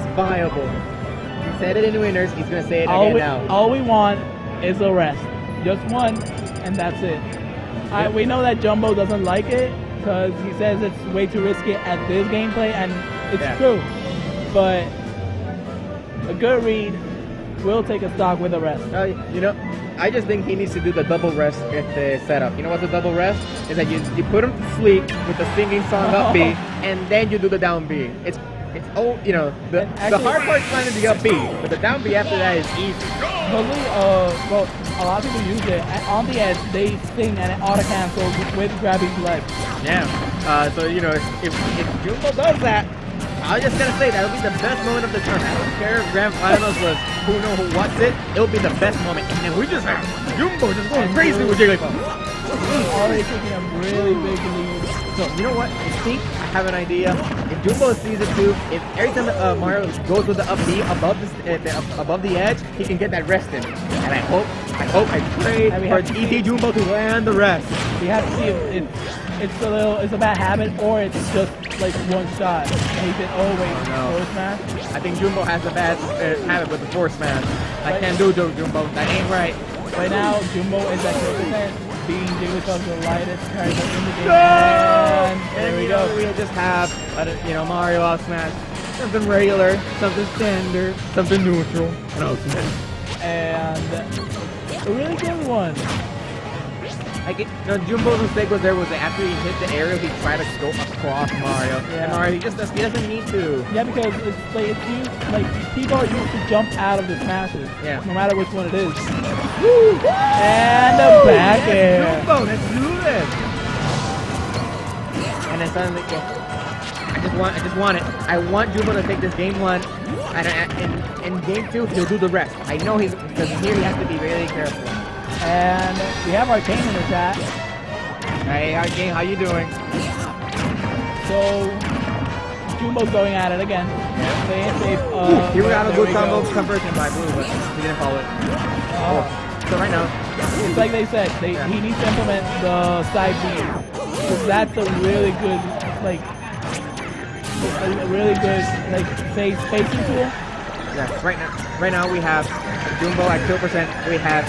is viable. He said it in winners. He's gonna say it All again we, now. all we want is a rest. Just one, and that's it. I, we know that Jumbo doesn't like it because he says it's way too risky at this gameplay, and it's Yeah. true. But a good read will take a stock with a rest. Uh, you know, I just think he needs to do the double rest at the setup. You know what the double rest? Is that you, you put him to sleep with the singing song up B, and then you do the down B. It's oh you know the, And the actually- hard part's finding the up B, but the down B after that is easy. Mostly, uh, well, a lot of people use it. On the edge, they sing and it auto cancels with grabbing leg. Yeah. Uh, so you know if if, if Jumbo does that. I was just gonna say that'll be the best moment of the tournament. I don't care if Grand Finals was who know who what's it. It'll be the best moment, and then we just have Jumbo just going crazy with Jigglypuff. Already taking a really big lead. So you know what? I think I have an idea. Jumbo sees it too, if every time uh, Mario goes with the up B above the, uh, above the edge, he can get that rest in. And I hope, I hope, I pray And for ET Jumbo to land the rest. We have to see if it's, it's a little, it's a bad habit or it's just like one shot. And he said, oh wait, no. forward smash. I think Jumbo has a bad uh, habit with the force smash. I can't do Jumbo. That ain't right. Right now, Jumbo is at 2%, being Jigglypuff the lightest character in the game. No! And there And we go. know, we'll just have, uh, you know, Mario off smash. Something regular, something standard, something neutral, and ultimate. And a really good one. I get, no, Jumbo's mistake was there was that after he hit the aerial, he tried to go across Mario. Yeah. And Mario, he just does, he doesn't need to. Yeah, because it's like it's used, like people are used to jump out of the smashes. Yeah. No matter which one it is. And the back air. Jumbo, let's do this. And then suddenly, yeah, I just want, I just want it. I want Jumbo to take this game one, and in, in game two he'll do the rest. I know he's because here he has to be really careful. And we have Arcane in the chat. Hey, Arcane, how you doing? So Jumbo's going at it again. Staying safe. Uh, Here we got a we combo conversion by BLU, but he didn't follow it. Oh. So right now, It's like they said, they, Yeah. he needs to implement the side B. Because that's a really good, like, a really good, like, say, spacing tool. Yeah, right now, right now we have Jumbo at 2%, We have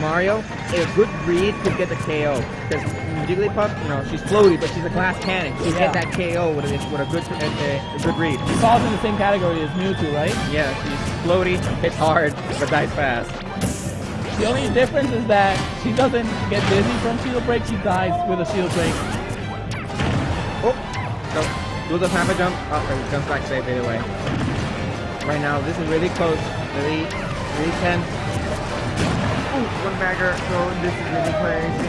Mario. A good read could get the KO because Jigglypuff, you know, she's floaty, but she's a glass cannon. She Yeah. get that KO with a, with a good a, a, good read. He falls in the same category as Mewtwo, right? Yeah, she's floaty, hits hard, but dies fast. The only difference is that she doesn't get dizzy from shield break, she dies with a shield break. Oh, so doesn't have a jump. Oh, he jumps back safe either way. Right now, this is really close, really, really tense. One bagger. So this is really crazy.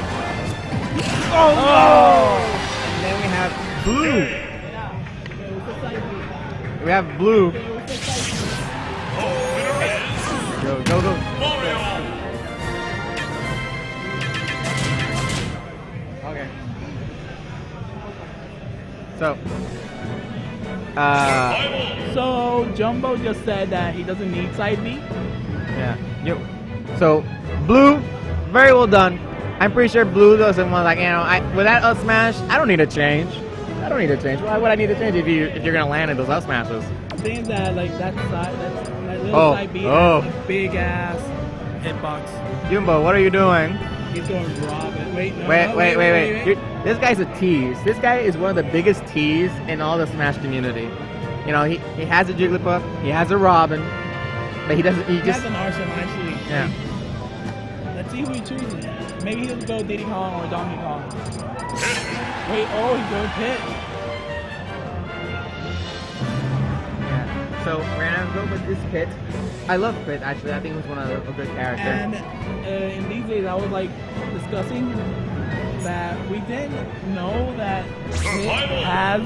Oh! no! And then we have BLU. We have BLU. Go, go, go. Okay. So, uh, So Jumbo just said that he doesn't need side B. yeah. Yo. So, BLU, very well done. I'm pretty sure BLU doesn't want like you know. I with that up smash, I don't need to change. I don't need to change. Why would I need to change if you if you're gonna land in those up smashes? I'm Saying that like that side, that, that little Oh, side B oh. a big ass hitbox. Jumbo, what are you doing? He's going it. Wait, no, Wait, no, wait, wait, wait. You're- this guy's a tease. This guy is one of the biggest tease in all the Smash community. You know, he, he has a Jigglypuff, he has a Robin, but he doesn't. He He just has an arsenal actually. yeah. See who he chooses. Maybe he'll go Diddy Kong or Donkey Kong. Wait, oh, he's going Pit. yeah. So we're gonna go with this Pit. I love Pit actually. I think it was one of the, a good character. And uh, in these days, I was like discussing that we didn't know that Pit has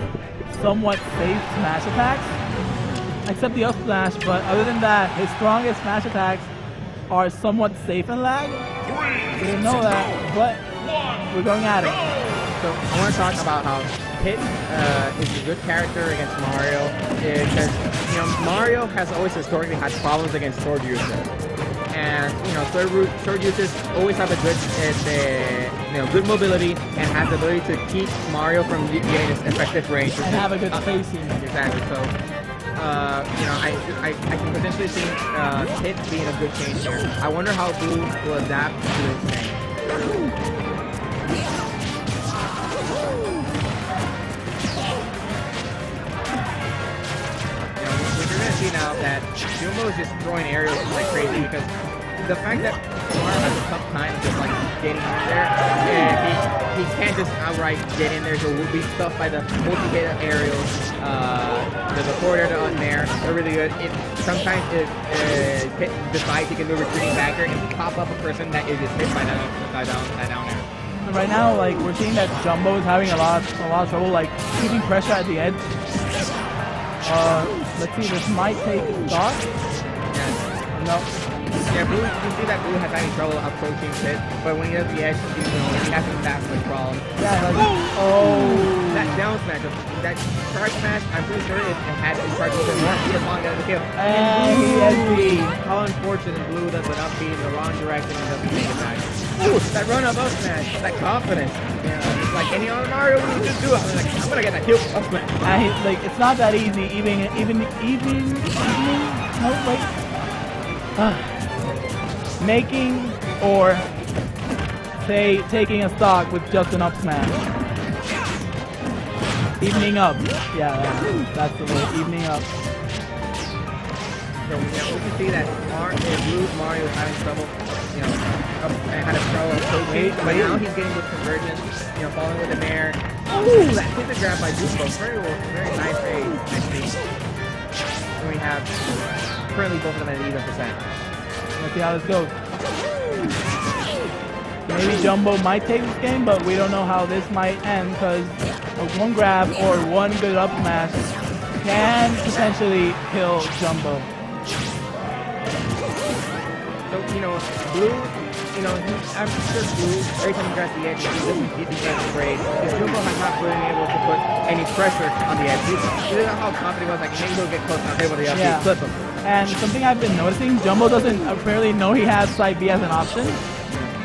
somewhat safe smash attacks, except the up smash. But other than that, his strongest smash attacks are somewhat safe in lag. We didn't know that, but we're going at it. So I want to talk about how Pit uh, is a good character against Mario because you know Mario has always historically had problems against sword users, and you know sword, sword users always have a good uh, you know good mobility and have the ability to keep Mario from getting his effective range. And have a good Uh, spacing. Exactly. So uh, you know, I, I, I can potentially see uh, Pit being a good change here. I wonder how BLU will adapt to this thing. You know, you're gonna see now that Jumbo is just throwing aerials like crazy because the fact that Mario has a tough time just like getting in there, he can't just outright get in there, so will be stuffed by the multi-hit aerials. Uh, the, the forward air on there, they're really good. It, sometimes if uh, Pit decides he can do retreating back there and pop up a person that is just hit by that, that down, that down air. Right now, like we're seeing that Jumbo is having a lot, a lot of trouble, like keeping pressure at the edge. Uh, let's see, this might take stock. Yeah. No, Yeah, BLU, you see that BLU has any trouble approaching Pit, but when he does the edge, you know, he has some fast with problem. yeah, like oh, That down smash, that charge smash, I'm pretty sure it had to charge with just wanted to get the kill. and he. How unfortunate BLU does it up beat in the wrong direction and doesn't take it back. Ooh, that run up up smash, that confidence. Yeah, it's like any other Mario would just do. I'm like, I'm gonna get that kill up smash. I, like it's not that easy. Even even even even no wait. Ah. Making or say taking a stock with just an up smash. Evening up. Yeah, yeah, that's the word. Evening up. So, you know, we can see that Mar- BLU Mario is having trouble, you know, up, had a trouble approaching, but now he's getting with convergence, you know, falling with the mare. Ooh, that hit the grab by Jumbo. Very, well- very nice fade, I think. And we have currently both of them at even percent. Let's see how this goes. Maybe Jumbo might take this game, but we don't know how this might end because one grab or one good up smash can potentially kill Jumbo. So, you know, BLU, you know, he, I'm sure BLU, every time he grabs the edge, he doesn't get the edge afraid. Because Jumbo has not been able to put any pressure on the edge. He, he doesn't know how confident he was, like, maybe he'll get close and I'll be able to Yeah. flip him. And something I've been noticing, Jumbo doesn't apparently know he has side B as an option.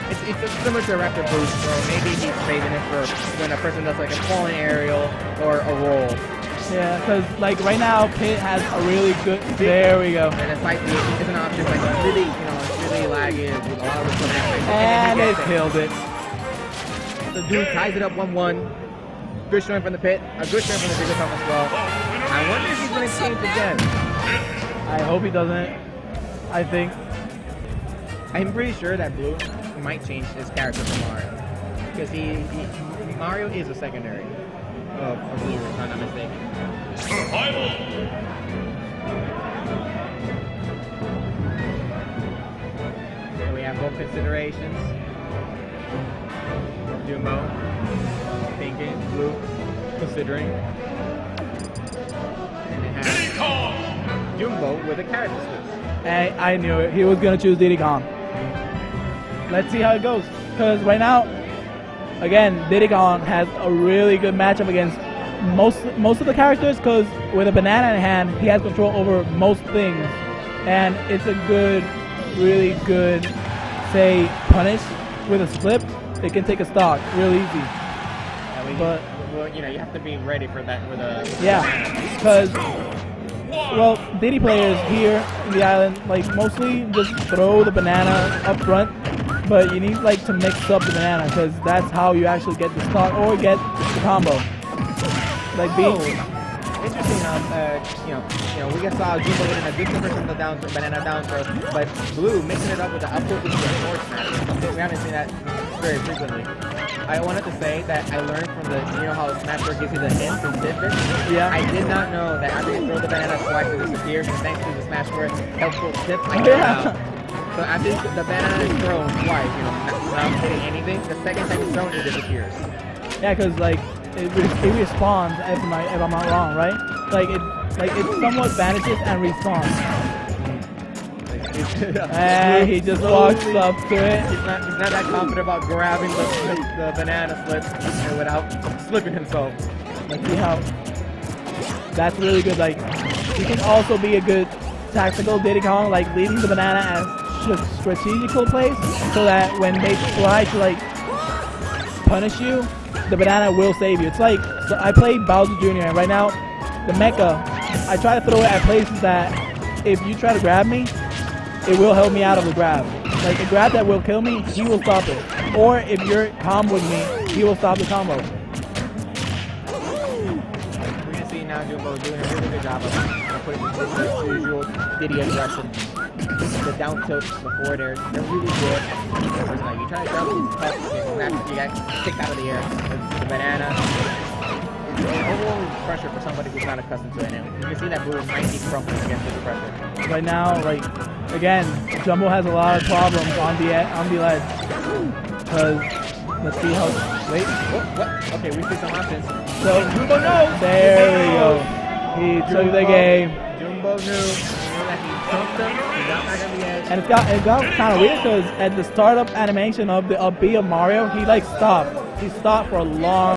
It's, it's just similar to a Raptor boost, so maybe he's saving it for when a person does like a falling aerial or a roll. Yeah, because like right now, Pit has a really good. There we go. And it's like it's an option, like really, you know, it's really laggy with a lot of recovery. And he it killed it. The dude ties it up 1-1. Good showing from the pit. A good showing from the bigger top as well. I wonder if he's going to change again. I hope he doesn't. I think. I'm pretty sure that BLU might change his character for Mario. Because he, he Mario is a secondary of, of BLU, if I'm not mistaken. So we have both considerations. Jumbo, thinking, BLU, considering. With a character switch. I, I knew it. He was gonna choose Diddy Kong. Let's see how it goes. Because right now, again, Diddy Kong has a really good matchup against most most of the characters. Because with a banana in hand, he has control over most things, and it's a good, really good, say punish with a slip. It can take a stock real easy. Mean, But- well, you know, you have to be ready for that with a. with Yeah, because well, Diddy players here in the island like mostly just throw the banana up front, but you need like to mix up the banana because that's how you actually get the stock or get the combo. Like being Oh, interesting. Um, uh, you know, you know, we just saw Jumbo getting a good conversion of the down throw, banana down throw, but BLU mixing it up with the up tilt into a smash. We haven't seen that very frequently. I wanted to say that I learned from the, you know how Smash Bros gives you the hints and tidbits. Yeah. I did not know that after you throw the banana twice, it disappears. And thanks to the Smash Bros helpful tip, I Yeah. out. So after the banana is thrown twice, you know, not hitting anything, the second time it's thrown, it disappears. yeah, because like it, re- it respawns if, my, if I'm not wrong, right? Like it like it somewhat vanishes and respawns. And he just walks up to it. He's not, he's not that confident about grabbing the, the, the banana slip without slipping himself. Let's see how. That's really good. Like, he can also be a good tactical Diddy Kong, like leaving the banana at a sh- strategical place, so that when they try to like punish you, the banana will save you. It's like so I play Bowser Jr. and right now the mecha I try to throw it at places that if you try to grab me, it will help me out of the grab. Like the grab that will kill me, he will stop it. Or if you're comboing me, he will stop the combo. We can see now Jumbo doing a really good job of putting his usual Diddy aggression. The down tilt before they're they're really good. Because, like, you try to jump, but you get kicked out of the air. The, the banana. It's overall pressure for somebody who's not accustomed to it. You can see that BLU might be crumpling against the pressure. Right now, like again, Jumbo has a lot of problems on the on the ledge. Cause let's see how. Wait, What? What? Okay, we see some options. so Jumbo knows. there we go. He took the game. Jumbo knew. He knew that he trumped him. He got back on the edge. And it got it got kind of weird because at the startup animation of the up B of Mario, he like stopped. He stopped for a long.